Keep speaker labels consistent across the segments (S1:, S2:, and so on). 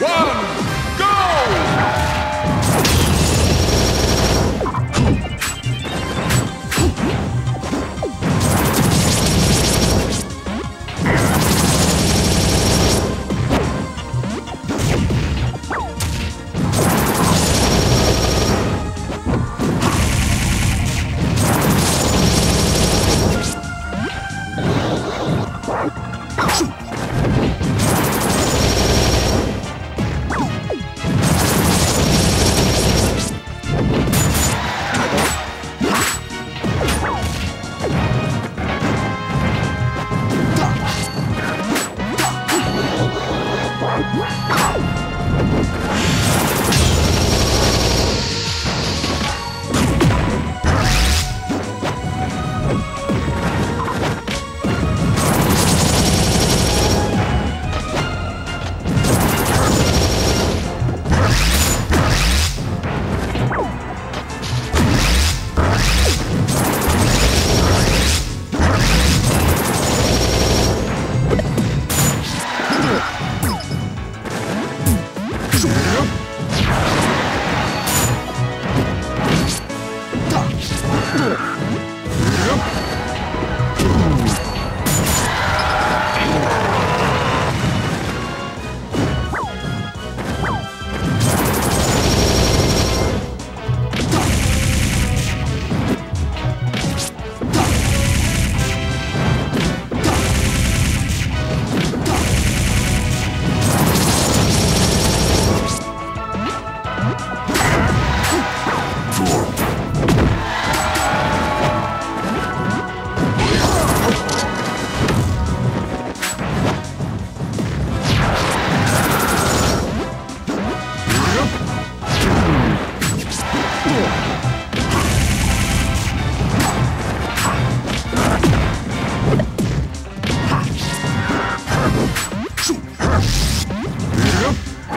S1: one,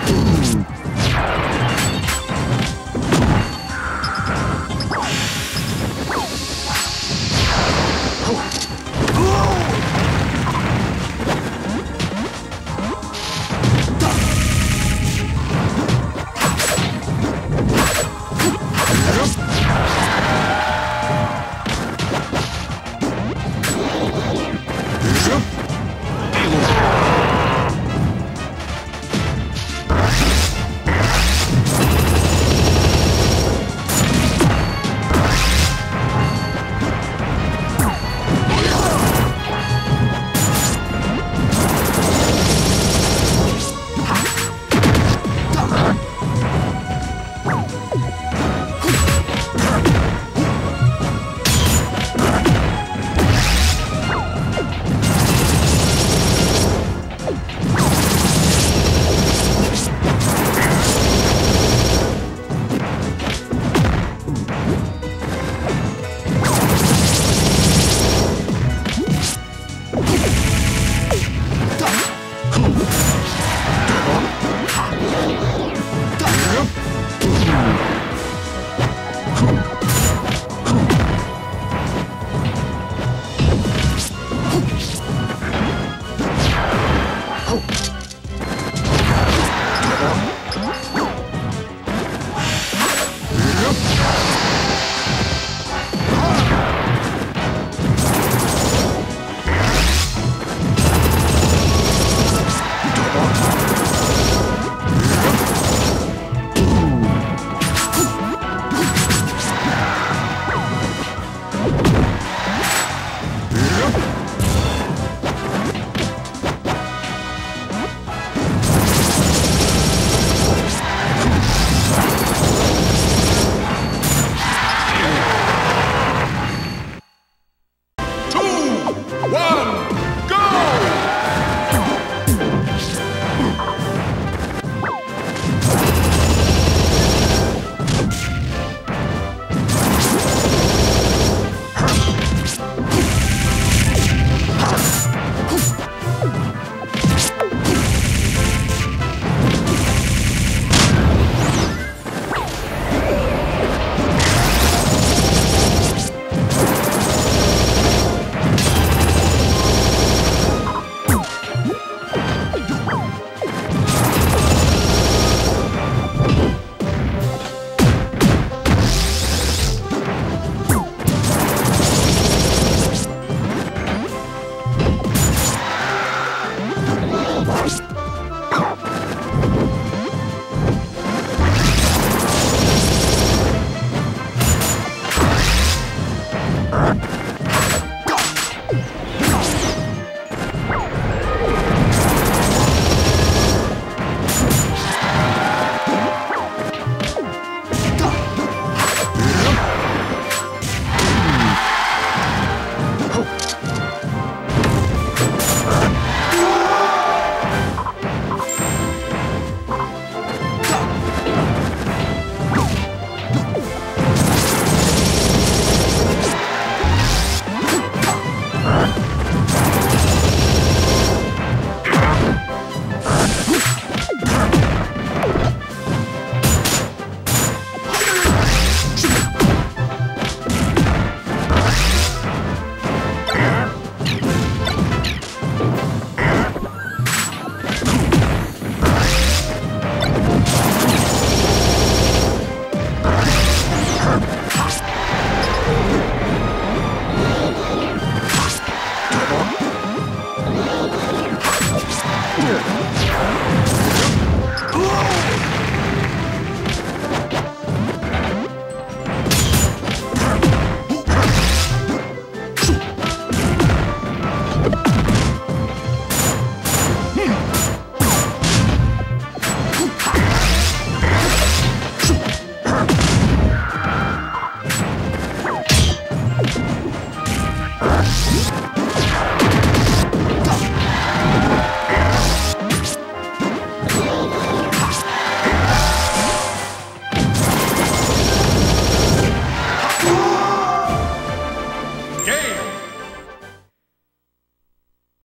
S1: Boom.